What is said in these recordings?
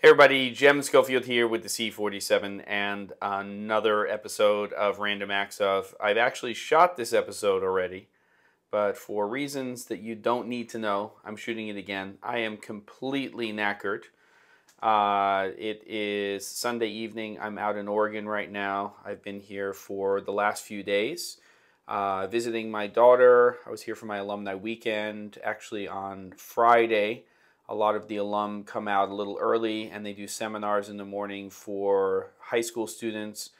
Hey everybody, Jem Schofield here with the C47 and another episode of Random Acts of. I've actually shot this episode already, but for reasons that you don't need to know, I'm shooting it again. I am completely knackered. Uh, it is Sunday evening. I'm out in Oregon right now. I've been here for the last few days, uh, visiting my daughter. I was here for my alumni weekend, actually on Friday a lot of the alum come out a little early and they do seminars in the morning for high school students,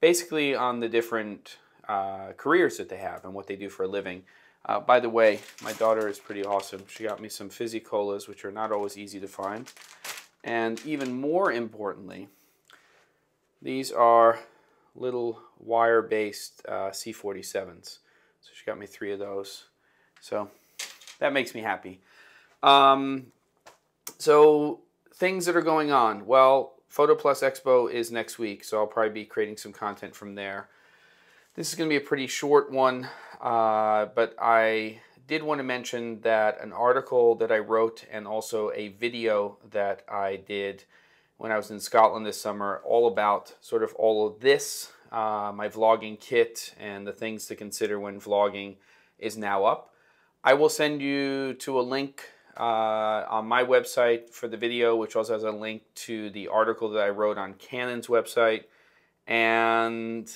basically on the different uh, careers that they have and what they do for a living. Uh, by the way, my daughter is pretty awesome. She got me some fizzy colas, which are not always easy to find. And even more importantly, these are little wire-based uh, C47s. So she got me three of those. So that makes me happy. Um, so things that are going on. Well, Photo Plus Expo is next week, so I'll probably be creating some content from there. This is going to be a pretty short one, uh, but I did want to mention that an article that I wrote and also a video that I did when I was in Scotland this summer, all about sort of all of this, uh, my vlogging kit and the things to consider when vlogging is now up. I will send you to a link uh, on my website for the video, which also has a link to the article that I wrote on Canon's website. And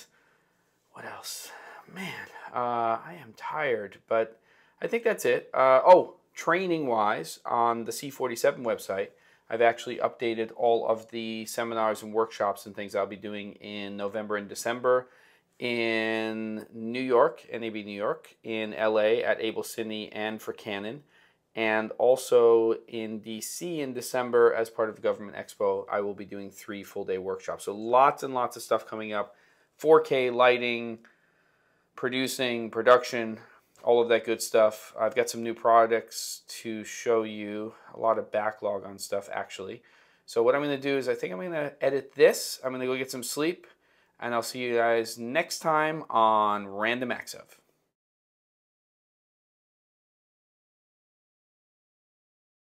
what else? Man, uh, I am tired, but I think that's it. Uh, oh, training wise, on the C47 website, I've actually updated all of the seminars and workshops and things I'll be doing in November and December in New York, NAB New York, in LA at AbelCine and for Canon. And also in DC in December, as part of the Government Expo, I will be doing three full day workshops. So lots and lots of stuff coming up 4K lighting, producing, production, all of that good stuff. I've got some new products to show you, a lot of backlog on stuff actually. So what I'm going to do is I think I'm going to edit this. I'm going to go get some sleep, and I'll see you guys next time on Random Acts of.